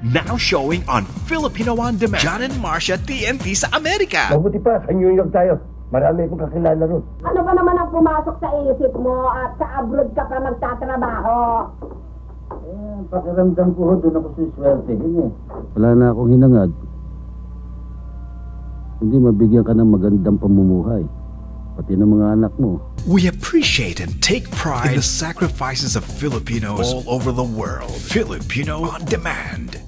Now showing on Filipino On Demand. John and Marcia TNT sa Amerika. Mabuti pa, sa New York tayo. Marami kong kakilala ron. Ano ba naman ang pumasok sa isip mo at sa abroad ka pa magtatrabaho? Eh, pakiramdam ko ho, doon ako siswertehin eh. Wala na akong hinangad. Hindi mabigyan ka ng magandang pamumuhay. Pati ng mga anak mo. We appreciate and take pride in the sacrifices of Filipinos all over the world. Filipino On Demand.